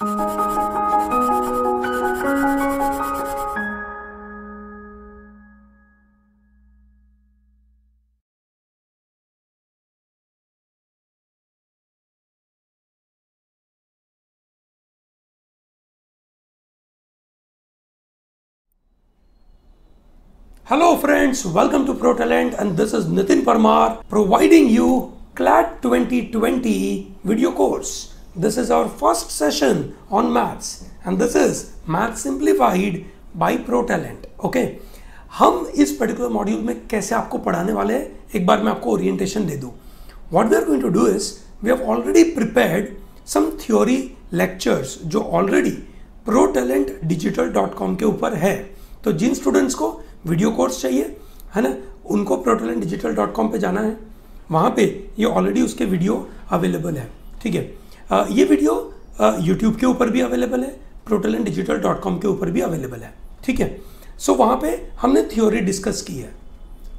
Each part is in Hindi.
Hello friends, welcome to ProTalent and this is Nitin Parmar providing you CLAT 2020 video course. This is our first session on maths and this is Math Simplified by ProTalent. Okay, हम इस पर्टिकुलर मॉड्यूल में कैसे आपको पढ़ाने वाले हैं? एक बार मैं आपको ओरिएंटेशन दे दूँ। What we are going to do is we have already prepared some theory lectures जो already pro talent digital dot com के ऊपर है। तो जिन स्टूडेंट्स को वीडियो कोर्स चाहिए है ना? उनको pro talent digital dot com पर जाना है। वहाँ पे ये ऑलरेडी उसके वीडियो अवेलेबल है ठीक है? ये वीडियो यूट्यूब के ऊपर भी अवेलेबल है pro talent digital dot com के ऊपर भी अवेलेबल है ठीक है? सो वहाँ पे हमने थ्योरी डिस्कस की है।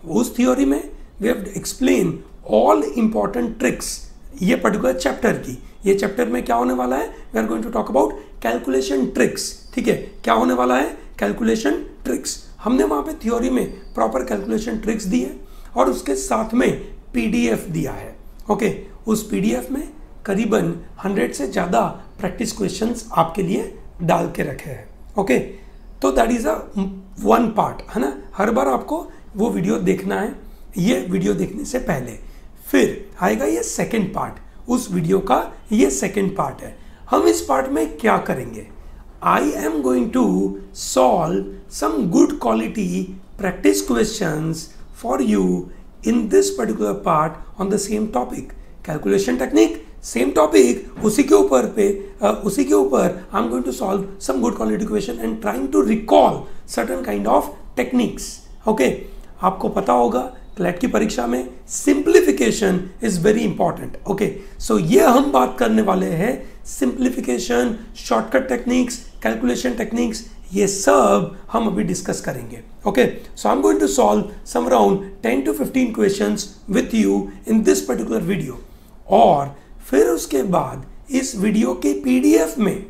उस थ्योरी में we have explain all important tricks ये पर्टिकुलर चैप्टर की। ये चैप्टर में क्या होने वाला है? We are going to talk about calculation tricks ठीक है? क्या होने वाला है? कैलकुलेशन ट्रिक्स हमने वहाँ पे थ्योरी में प्रॉपर कैलकुलेशन ट्रिक्स दी है और उसके साथ में पीडीएफ दिया है ओके okay, उस पीडीएफ में करीबन 100 से ज़्यादा प्रैक्टिस क्वेश्चंस आपके लिए डाल के रखे हैं। ओके तो that is a one part है ना? हर बार आपको वो वीडियो देखना है, ये वीडियो देखने से पहले। फिर आएगा ये सेकेंड पार्ट उस वीडियो का ये सेकेंड पार्ट है। हम इस पार्ट में क्या करेंगे? I am going to solve some good quality practice questions for you in this particular part on the same topic. Calculation technique same topic उसी के ऊपर पे उसी के ऊपर I am going to solve some good quality question and trying to recall certain kind of techniques okay आपको पता होगा क्लैट की परीक्षा में simplification is very important okay so ये हम बात करने वाले हैं simplification shortcut techniques calculation techniques ये सब हम अभी डिस्कस करेंगे. Okay so I am going to solve some around 10 to 15 questions with you in this particular video और फिर उसके बाद इस वीडियो के पीडीएफ में,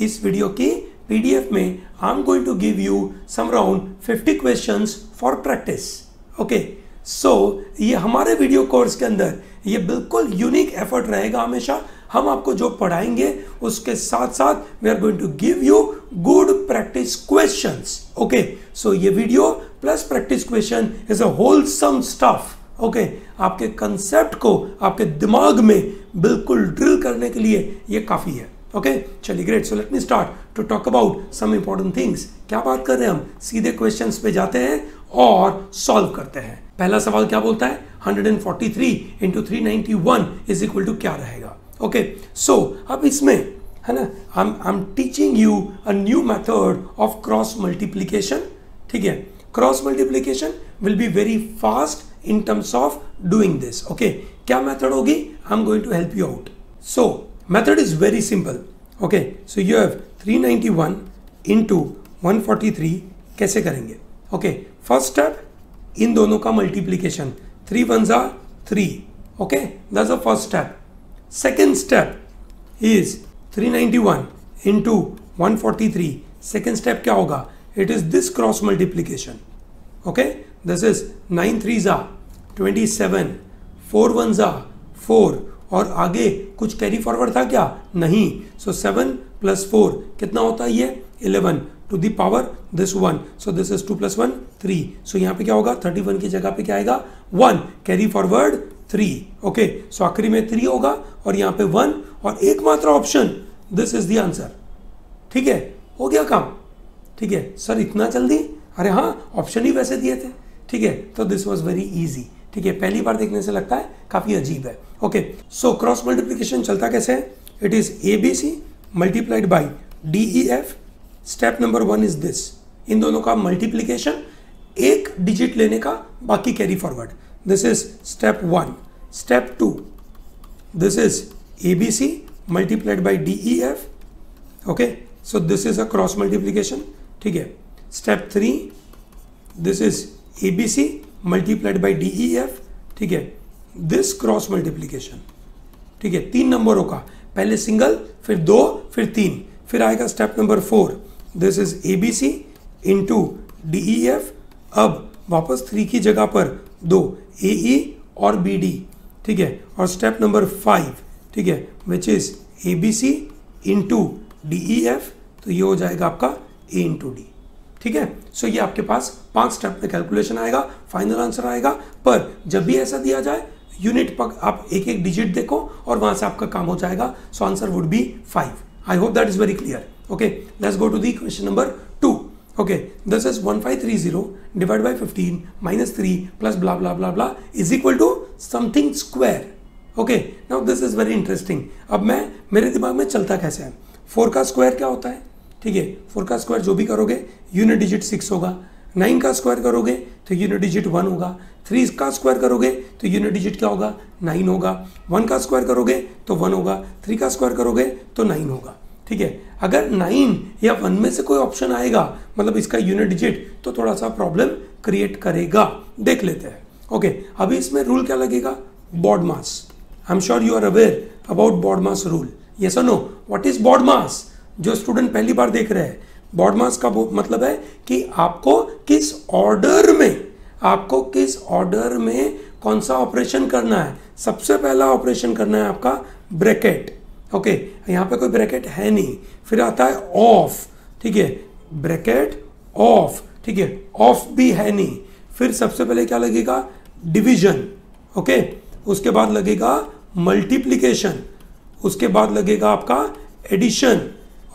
इस वीडियो की पीडीएफ में I am going to give you some around 50 questions for practice okay so ये हमारे वीडियो कोर्स के अंदर ये बिल्कुल यूनिक एफर्ट रहेगा हमेशा। हम आपको जो पढ़ाएँगे, उसके साथ साथ we are going to give you good practice questions okay so ये video plus practice question is a wholesome stuff okay आपके कंसेप्ट को आपके दिमाग में बिल्कुल ड्रिल करने के लिए ये काफ़ी है। ओके चलिए great so let me start to talk about some important things क्या बात कर रहे हैं हम? सीधे क्वेश्चंस पे जाते हैं और सॉल्व करते हैं। पहला सवाल क्या बोलता है? 143 forty three into three ninety one is equal to क्या रहेगा? ओके सो अब इसमें, है ना? I am teaching you a new method of cross multiplication ठीक है? Cross multiplication will be very fast in terms of doing this okay? क्या मेथड होगी? I am going to help you out so method is very simple okay so you have 391 one into one कैसे करेंगे? ओके फ़र्स्ट स्टेप इन दोनों का मल्टीप्लीकेशन थ्री वन ज़ा three okay that's the first step second step is 391 ninety one into one forty three second step क्या होगा? It is this cross multiplication okay this is nine three ज़ा ट्वेंटी सेवन फोर वन ज़ा, फोर। और आगे कुछ कैरी फॉरवर्ड था क्या? नहीं। सो सेवन प्लस फोर कितना होता है ये? Eleven to the power this one so this is two plus one three so यहाँ पे क्या होगा? थर्टी वन की जगह पे क्या आएगा? One carry forward three okay so आखिरी में थ्री होगा और यहाँ पे वन और एकमात्र option this is the answer ठीक है? हो गया काम। ठीक है? सर इतना जल्दी? अरे हाँ ऑप्शन ही वैसे दिए थे। ठीक है? तो दिस वॉज़ वेरी इजी ठीक है, पहली बार देखने से लगता है काफ़ी अजीब है। ओके सो क्रॉस मल्टीप्लीकेशन चलता कैसे है? It is A B C multiplied by D E F step number one is this इन दोनों का मल्टीप्लीकेशन एक डिजिट लेने का बाकी carry forward this is step one step two this is A B C multiplied by D E F okay so this is a cross multiplication ठीक है step three this is A B C multiplied by D E F ठीक है? दिस क्रॉस मल्टीप्लीकेशन ठीक है? तीन नंबरों का। पहले सिंगल फिर दो, फिर तीन। फिर आएगा step number four this is A B C into D E F अब वापस थ्री की जगह पर दो ए ई e और बी डी ठीक है? और स्टेप नंबर फाइव ठीक है? Which is A B C into D E F तो ये हो जाएगा आपका ए इंटू डी ठीक है? सो ये आपके पास पाँच स्टेप में कैलकुलेशन आएगा फाइनल आंसर आएगा, पर जब भी ऐसा दिया जाए यूनिट पक, आप एक एक डिजिट देखो और वहाँ से आपका काम हो जाएगा। So answer would be five I hope that is very clear okay let's go to the question number two okay? This is 1530 divided by 15 minus 3 plus blah blah blah blah is equal to something square. Okay now this is very interesting अब मैं, मेरे दिमाग में चलता कैसे है? फोर का स्क्वायर क्या होता है? ठीक है? फोर का स्क्वायर जो भी करोगे यूनिट डिजिट सिक्स होगा। नाइन का स्क्वायर करोगे तो यूनिट डिजिट वन होगा। थ्री का स्क्वायर करोगे तो यूनिट डिजिट क्या होगा? नाइन होगा। वन का स्क्वायर करोगे तो वन होगा। थ्री का स्क्वायर करोगे तो नाइन होगा। ठीक है? अगर नाइन या वन में से कोई ऑप्शन आएगा मतलब इसका यूनिट डिजिट तो थोड़ा सा प्रॉब्लम क्रिएट करेगा। देख लेते हैं। ओके अभी इसमें रूल क्या लगेगा? BODMAS I am sure you are aware about BODMAS rule ये so know what is BODMAS जो स्टूडेंट पहली बार देख रहे हैं बॉड मास का मतलब है कि आपको किस ऑर्डर में, आपको किस ऑर्डर में कौन सा ऑपरेशन करना है। सबसे पहला ऑपरेशन करना है आपका ब्रैकेट ओके यहाँ पे कोई ब्रैकेट है नहीं। फिर आता है ऑफ़ ठीक है? ब्रैकेट ऑफ़ ठीक है? ऑफ़ भी है नहीं। फिर सबसे पहले क्या लगेगा? डिवीज़न ओके उसके बाद लगेगा मल्टीप्लीकेशन उसके बाद लगेगा आपका एडिशन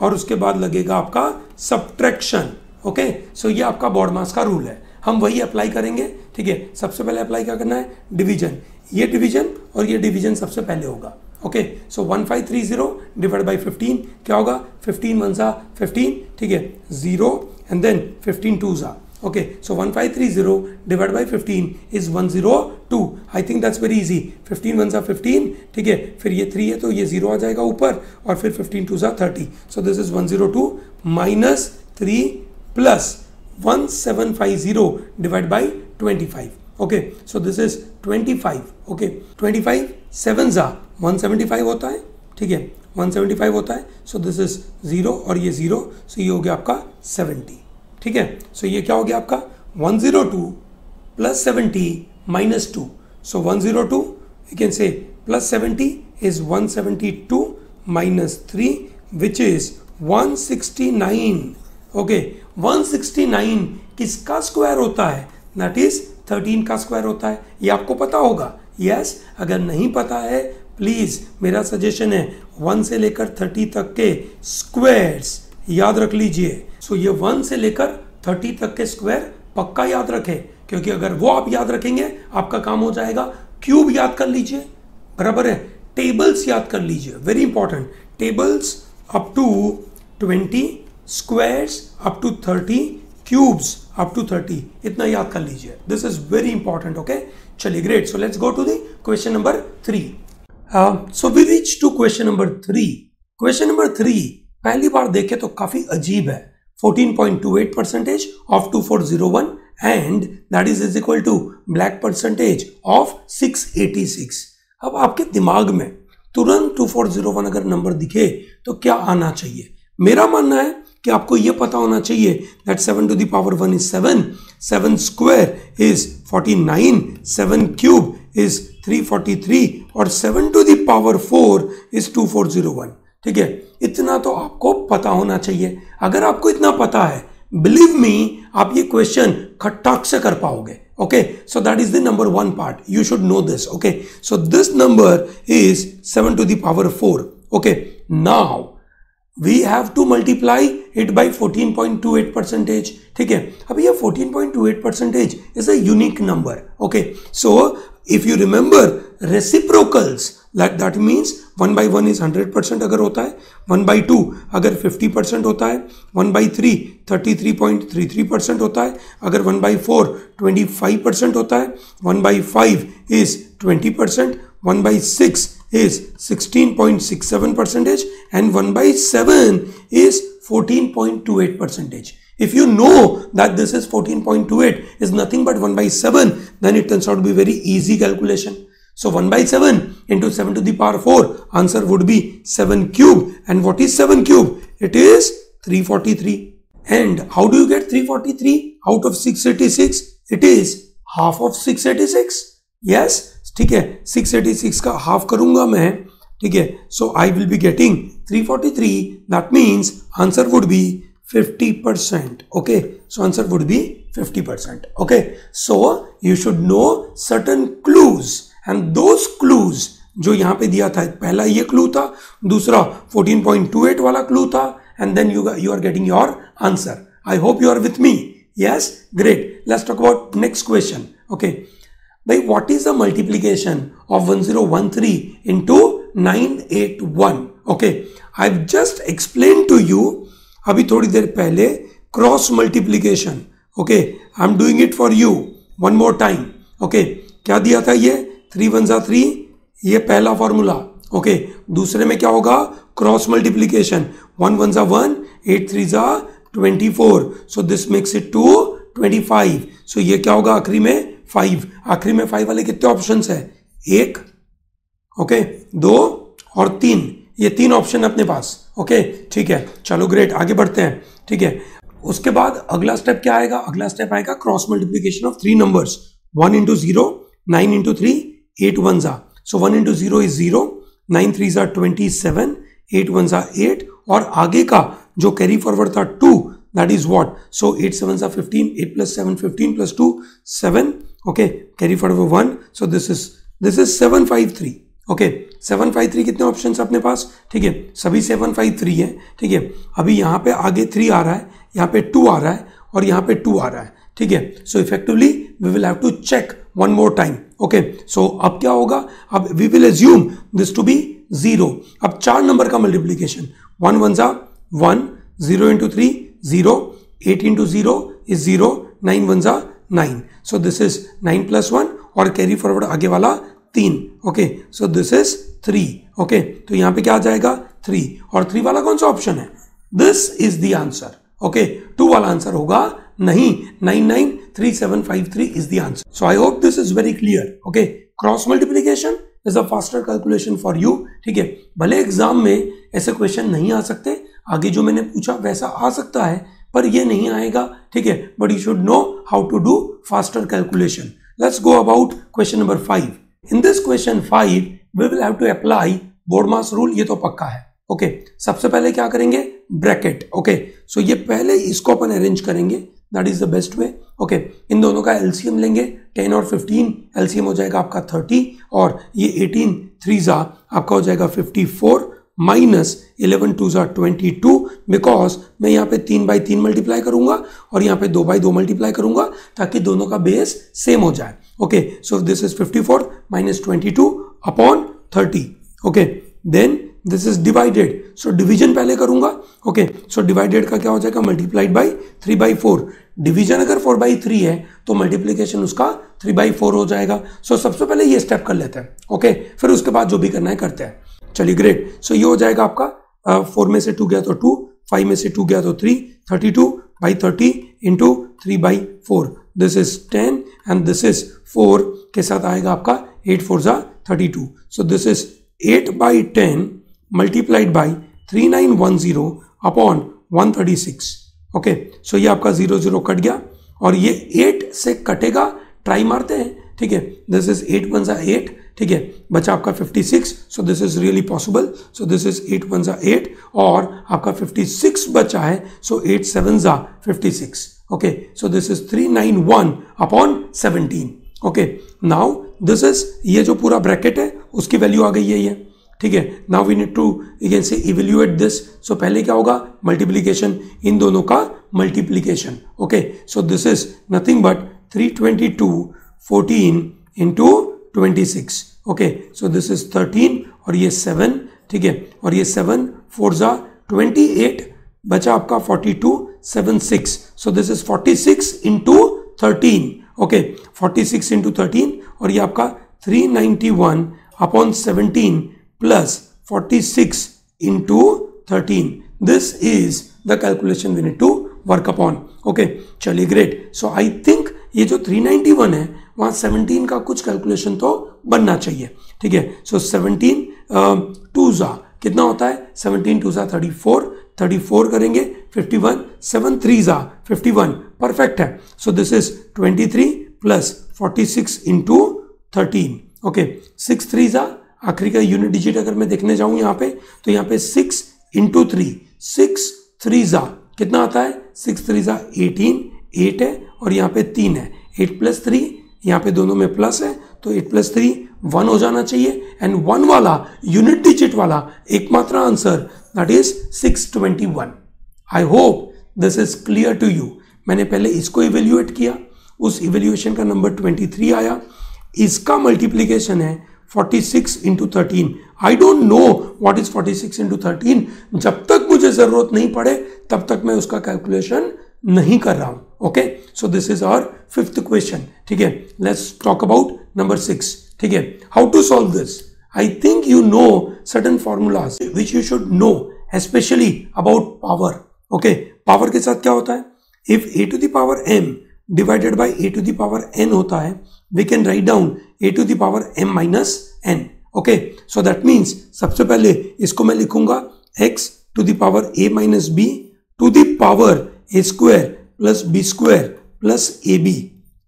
और उसके बाद लगेगा आपका सब्ट्रैक्शन ओके सो ये आपका बॉड मास का रूल है। हम वही अप्लाई करेंगे, ठीक है? सबसे पहले अप्लाई क्या करना है? डिवीज़न ये डिवीज़न और ये डिवीज़न सबसे पहले होगा okay so one five three zero divide by fifteen क्या होगा? फिफ्टीन वन सा फिफ्टीन ठीक है? Zero and then fifteen two सा zero divide by fifteen is one zero two I think that's very easy fifteen one सा फिफ्टीन ठीक है? फिर ये थ्री है तो ये ज़ीरो आ जाएगा ऊपर और फिर फिफ्टीन टू सा thirty so this is one zero two minus three plus one seven five zero divide by twenty five okay so this is twenty five okay twenty five seven ज़ा वन सेवेंटी फाइव होता है, ठीक है? वन सेवेंटी फाइव होता है सो दिस इज़ ज़ीरो और ये ज़ीरो सो ये हो गया आपका सेवेंटी ठीक है? सो ये क्या हो गया आपका? One zero two plus seventy minus two so one zero two you can say plus seventy is one seventy two minus three which is one sixty nine okay one sixty nine किसका स्क्वायर होता है? दैट इज़ थर्टीन का स्क्वायर होता है। ये आपको पता होगा? यस yes, अगर नहीं पता है प्लीज़ मेरा सजेशन है वन से लेकर थर्टी तक के स्क्वायर्स याद रख लीजिए। सो ये वन से लेकर थर्टी तक के स्क्वायर पक्का याद रखें, क्योंकि अगर वो आप याद रखेंगे, आपका काम हो जाएगा। क्यूब याद कर लीजिए। बराबर है। टेबल्स याद कर लीजिए। Very important tables up to twenty squares up to thirty cubes up to thirty इतना याद कर लीजिए। This is very important okay चलिए great so let's go to the question number three so we reach to question number three question number three पहली बार देखे तो काफ़ी अजीब है। 14.28 percentage of 2401 and that is is equal to black percentage of 686 अब आपके दिमाग में तुरंत 2401 अगर नंबर दिखे तो क्या आना चाहिए? मेरा मानना है कि आपको यह पता होना चाहिए that seven to the power one is seven seven square is forty nine seven cube is three forty three और seven to the power four is two four zero one ठीक है? इतना तो आपको पता होना चाहिए। अगर आपको इतना पता है बिलीव मी आप ये क्वेश्चन खट्टाक से कर पाओगे okay so that is the number one part you should know this okay so this number is seven to the power four okay now we have to multiply it by 14.28 percentage ठीक है? अब ये 14.28 percentage is a unique number okay so if you remember reciprocals that that means one by one is hundred percent अगर होता है वन बाई टू अगर फिफ्टी परसेंट होता है one by three thirty three point three three percent होता है, अगर one by four twenty five percent होता है one by five is twenty percent one by six is 16.67 percentage and 1 by 7 is 14.28 percentage. If you know that this is 14.28 is nothing but 1 by 7 then it turns out to be very easy calculation. So 1 by 7 into 7 to the power 4, answer would be 7 cube. And what is 7 cube? It is 343. And how do you get 343 out of 686? It is half of 686. Yes, ठीक है 686 का half करूंगा मैं ठीक है so I will be getting 343 that means answer would be 50% okay so answer would be 50% okay so you should know certain clues and दो क्लूज जो यहाँ पे दिया था, पहला ये क्लू था, दूसरा 14.28 वाला क्लू था and then you you are getting your answer I hope you are with me yes great let's talk about next question okay भाई what is the multiplication of 1013 zero one three in two nine eight one okay I just explain to you अभी थोड़ी देर पहले cross multiplication okay I am doing it for you one more time okay क्या दिया था यह थ्री वन जा थ्री, ये पहला फॉर्मूला, ओके, दूसरे में क्या होगा? क्रॉस मल्टीप्लीकेशन, वन वन जा वन, एट थ्री जा twenty four so this makes it to twenty five सो ये क्या होगा आखिरी में? फाइव आखिरी में फाइव वाले कितने ऑप्शन है? एक, ओके, दो और तीन, ये तीन ऑप्शन अपने पास, ओके, ठीक है, चलो ग्रेट आगे बढ़ते हैं, ठीक है, उसके बाद अगला स्टेप क्या आएगा? अगला स्टेप आएगा cross multiplication of three numbers one into zero nine into three one जा so one into zero is zero nine three जा ट्वेंटी सेवन एट वन जा एट और आगे का जो कैरी फॉरवर्ड था two that is what so eight seven जा fifteen eight plus seven fifteen plus two seven okay carry forward one so this is this is seven five three okay seven five three कितने ऑप्शन अपने पास? ठीक है, सभी सेवन फाइव थ्री है। ठीक है, अभी यहाँ पे आगे थ्री आ रहा है, यहाँ पे टू आ रहा है, और यहाँ पे टू आ रहा है। ठीक है so effectively we will have to check one more time okay so अब क्या होगा? अब we will assume this to be zero अब चार नंबर का मल्टीप्लीकेशन वन वन जा one zero into three zero eight into zero is zero nine one जा nine so this is nine plus one और कैरी फॉरवर्ड आगे वाला तीन. Okay so this is three okay तो यहाँ पे क्या आ जाएगा? थ्री और थ्री वाला कौन सा ऑप्शन है? This is the answer okay two वाला आंसर होगा नहीं. Nine nine three seven five three is the answer so I hope this is very clear okay cross multiplication is a faster calculation for you ठीक है? भले एग्ज़ाम में ऐसे क्वेश्चन नहीं आ सकते आगे जो मैंने पूछा वैसा आ सकता है पर ये नहीं आएगा। ठीक है? But you should know how to do faster calculation let's go about question number five in this question five we will have to apply board rule ये तो पक्का है। ओके okay, सबसे पहले क्या करेंगे? ब्रैकेट ओके सो ये पहले इसको अपन अरेंज करेंगे। That is the best way okay इन दोनों का एलसीएम लेंगे. टेन और फिफ्टीन एलसीएम हो जाएगा आपका थर्टी और ये एटीन थ्री जा आपका हो जाएगा fifty four minus eleven two ज़ा ट्वेंटी टू बिकॉज़ मैं यहाँ पे तीन बाई तीन मल्टीप्लाई करूँगा और यहाँ पे दो बाई दो मल्टीप्लाई करूँगा ताकि दोनों का बेस सेम हो जाए. Okay so this is fifty four minus twenty two upon thirty okay then this is divided so division पहले करूँगा ओके सो डिवाइडेड का क्या हो जाएगा? Multiplied by three by four division अगर फोर बाई थ्री है तो मल्टीप्लीकेशन उसका थ्री बाई फोर हो जाएगा। सो so, सबसे पहले ये स्टेप कर लेते हैं ओके okay? फिर उसके बाद जो भी करना है करते हैं। चलिए ग्रेट सो ये हो जाएगा आपका फोर में से टू गया तो टू फाइव में से टू गया तो three thirty two by thirty into three by four this is ten and this is four के साथ आएगा आपका एट फोर जा thirty two so this is eight by ten multiplied by three nine one zero upon one thirty six okay सो ये आपका ज़ीरो ज़ीरो कट गया और ये एट से कटेगा ट्राई मारते हैं, ठीक है? दिस इज़ एट वन सा एट ठीक है? बचा आपका 56 so this is really possible so this is eight one सा एट और आपका 56 बचा है सो एट सेवन जा fifty six okay so this is three nine one upon seventeen okay now this is ये जो पूरा ब्रैकेट है, उसकी वैल्यू आ गई है ये। ठीक है? Now we need to you can say evaluate this so पहले क्या होगा? मल्टीप्लीकेशन इन दोनों का multiplication okay so this is nothing but 322 14 into twenty six okay so this is thirteen और ये सेवन ठीक है? और ये सेवन फोर ज़ा ट्वेंटी बचा आपका forty two seven six so this is forty six into thirteen okay forty six into thirteen और ये आपका three ninety one upon seventeen forty six into thirteen this is the calculation we need to work upon okay चलिए ग्रेट सो आई थिंक ये जो 391 है, वहाँ 17 का कुछ कैलकुलेशन तो बनना चाहिए। ठीक है? सो सेवनटीन टू ज़ा कितना होता है? 17 टू ज़ा थर्टी फोर थर्टी फोर करेंगे 51 सेवन थ्री ज़ा फिफ्टी वन परफेक्ट है. So this is 23 plus 46 six into thirteen okay six three ज़ा आखिरी का यूनिट डिजिट अगर मैं देखने जाऊँ यहाँ पे तो यहाँ पे six into three six three ज़ा, कितना आता है? सिक्स थ्री ज़ा एटीन एट है, और यहाँ पे तीन है। एट प्लस थ्री यहाँ पे दोनों में प्लस है तो एट प्लस थ्री वन हो जाना चाहिए। एंड वन वाला यूनिट डिजिट वाला, एकमात्र answer that is six twenty one I hope this is clear to you मैंने पहले इसको इवेल्यूएट किया। उस इवेल्युएशन का नंबर ट्वेंटी थ्री आया। इसका मल्टीप्लीकेशन है 46 into thirteen I don't know what is 46 into thirteen जब तक मुझे ज़रूरत नहीं पड़े, तब तक मैं उसका कैलकुलेशन नहीं कर रहा हूँ। Okay so this is our fifth question ठीक है? Let's talk about number six ठीक है? How to solve this I think you know certain formulas which you should know especially about power okay power के साथ क्या होता है? If a to the power m divided by a to the power n होता है we can write down a to the power m minus n okay so that means सबसे पहले इसको मैं लिखूँगा x to the power a minus b to the power a square plus b square plus a b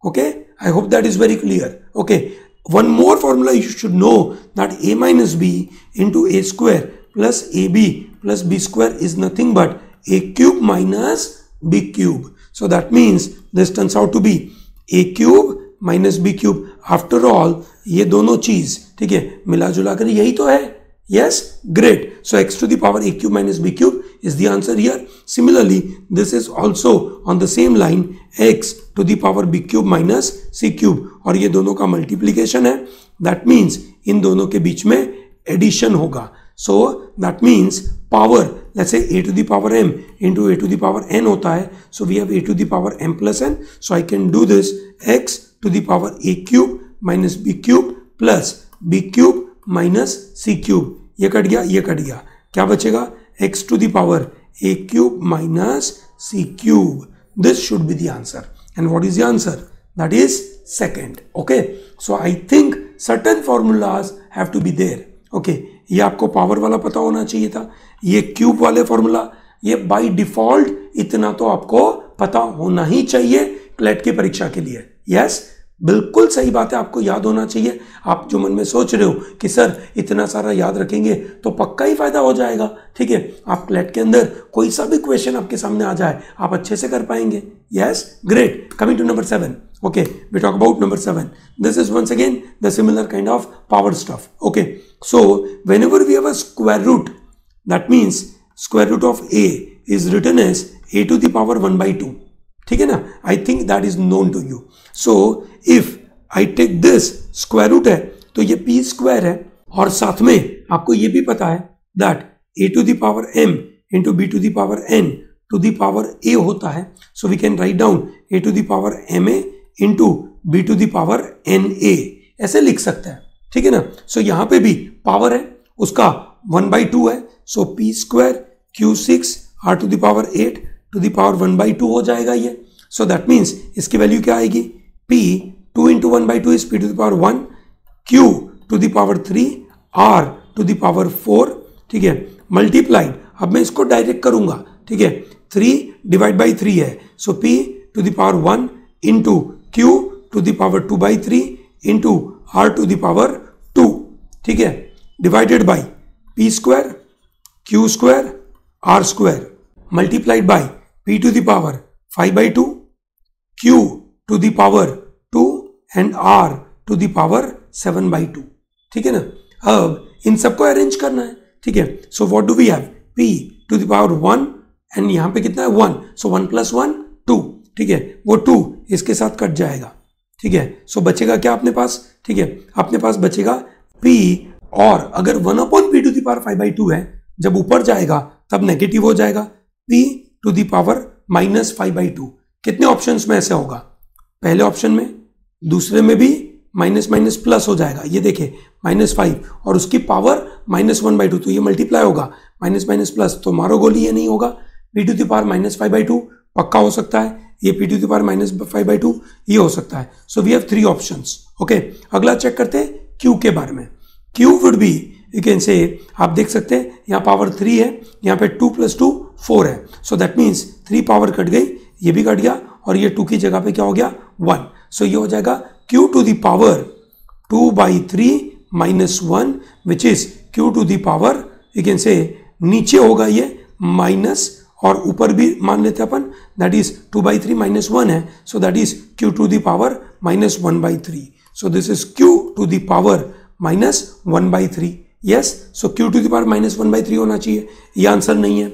okay I hope that is very clear okay one more formula you should know that a minus b into a square plus a b plus b square is nothing but a cube minus b cube so that means this turns out to be a cube minus b cube after all ये दोनों चीज़ ठीक है मिला जुला कर यही तो है. So x to the power a cube minus b cube is the answer here. Similarly, this is also on the same line x to the power b cube minus c cube और ये दोनों का multiplication है that means इन दोनों के बीच में addition होगा so that means power let's a a to the power m into a to the power n होता है so we have a to the power m plus n so I can do this x to the power a cube minus b cube plus b cube minus c cube ये कट गया, ये कट गया। क्या बचेगा? X to the power a cube minus c cube this should be the answer and what is the answer that is second okay so I think certain formulas have to be there okay ये आपको पावर वाला पता होना चाहिए था। ये क्यूब वाले फॉर्मूला ये बाय डिफ़ॉल्ट इतना तो आपको पता होना ही चाहिए क्लेट की परीक्षा के लिए। यस बिल्कुल सही बात है आपको याद होना चाहिए। आप जो मन में सोच रहे हो कि सर इतना सारा याद रखेंगे तो पक्का ही फ़ायदा हो जाएगा। ठीक है, आप क्लेट के अंदर कोई सा भी क्वेश्चन आपके सामने आ जाए, आप अच्छे से कर पाएँगे। Yes great coming to number seven okay we talk about number seven this is once again the similar kind of power stuff okay so whenever we have a square root that means square root of a is return as a to the power one by two ठीक है ना? I think that is known to you so if I take this square root है तो ये पी स्क्वायर है, और साथ में आपको ये भी पता है that a to the power m into b to the power n to the power a होता है. So we can write down a to the power m a into b to the power n a ऐसे लिख सकते हैं ठीक है ना? सो so, यहाँ पे भी पावर है उसका वन बाई टू है so p square q six r to the power eight to the power one by two हो जाएगा ये। सो दैट मीन्स इसकी वैल्यू क्या आएगी? p two into one by two is p to the power one q to the power three r to the power four ठीक है? मल्टीप्लाइड अब मैं इसको डायरेक्ट करूँगा ठीक है? थ्री डिवाइड बाई थ्री है so p to the power one into q to the power two by three into r to the power two ठीक है? Divided by p square q square r square multiplied by power 5 by 2 q to the power 2 and r to the power 7 by 2 ठीक है ना? अब इन सबको अरेंज करना है। ठीक है? So what do we have p to the power one and यहाँ पे कितना है? वन सो वन प्लस 1 2 ठीक है? वो टू इसके साथ कट जाएगा। ठीक है? सो बचेगा क्या अपने पास? ठीक है? अपने पास बचेगा पी और अगर one upon p to the power 5 by two है, जब ऊपर जाएगा, तब नेगेटिव हो जाएगा। P to the power minus five by two कितने ऑप्शन में ऐसे होगा? पहले ऑप्शन में, दूसरे में भी माइनस माइनस प्लस हो जाएगा। ये देखिए माइनस फाइव और उसकी power minus one by two तो ये मल्टीप्लाई होगा। माइनस माइनस प्लस तो मारो गोली ये नहीं होगा। P to the power minus five by two पक्का हो सकता है। ये p to the power minus five by two ये हो सकता है। So we have three option okay अगला चेक करते हैं क्यू के बारे में। Q would be you can say आप देख सकते हैं, यहाँ पावर थ्री है, यहाँ पे टू प्लस टू फोर है। So that means three power cut गई, ये भी कट गया, और ये टू की जगह पे क्या हो गया? वन सो so, ये हो जाएगा q to the power two by three minus one which is q to the power you can say नीचे होगा ये माइनस और ऊपर भी मान लेते अपन that is two by three minus one है so that is q to the power minus one by three so this is q to the power minus one by three yes so q to the power minus one by three होना चाहिए, ये आंसर नहीं है।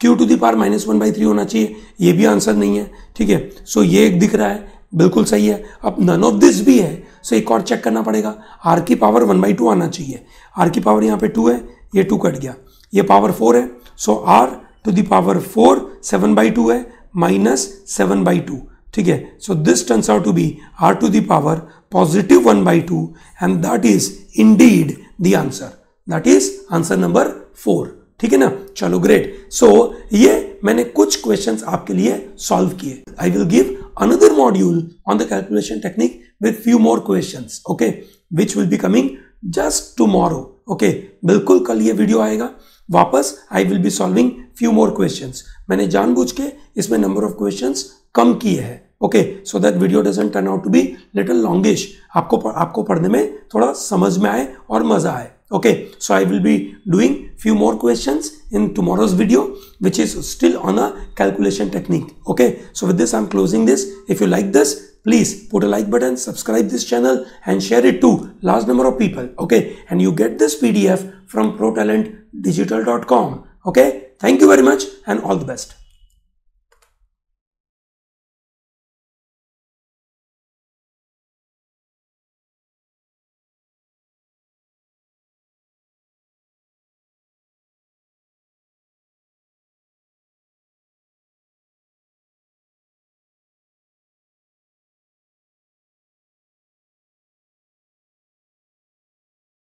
Q to the power minus one by three होना चाहिए, ये भी आंसर नहीं है, ठीक है? सो ये एक दिख रहा है, बिल्कुल सही है। अब नन ऑफ़ दिस भी है सो एक और चेक करना पड़ेगा। आर की पावर वन बाई टू आना चाहिए। आर की पावर यहाँ पे टू है, ये टू कट गया। ये पावर फोर है so r to the power four seven by two है माइनस सेवन बाई टू ठीक है? So this turns out to be r to the power positive one by two and that is indeed the answer that is answer number four ठीक है ना? चलो ग्रेट सो so, ये मैंने कुछ क्वेश्चंस आपके लिए सॉल्व किए. I will give another module on the calculation technique with few more questions okay which will be coming just tomorrow okay बिल्कुल कल ये वीडियो आएगा। वापस I will be solving few more question मैंने जानबूझ के इसमें नंबर ऑफ़ क्वेश्चन कम किए हैं। Okay so that video doesn't turn out to be little longest आपको आपको पढ़ने में थोड़ा समझ में आए और मज़ा आए। Okay so I will be doing few more question in tomorrow's video which is still on a calculation technique okay so with this I am closing this if you like this please put a like button subscribe this channel and share it to large number of people okay and you get this P D F from pro talent protalentdigital.com okay? Thank you very much and all the best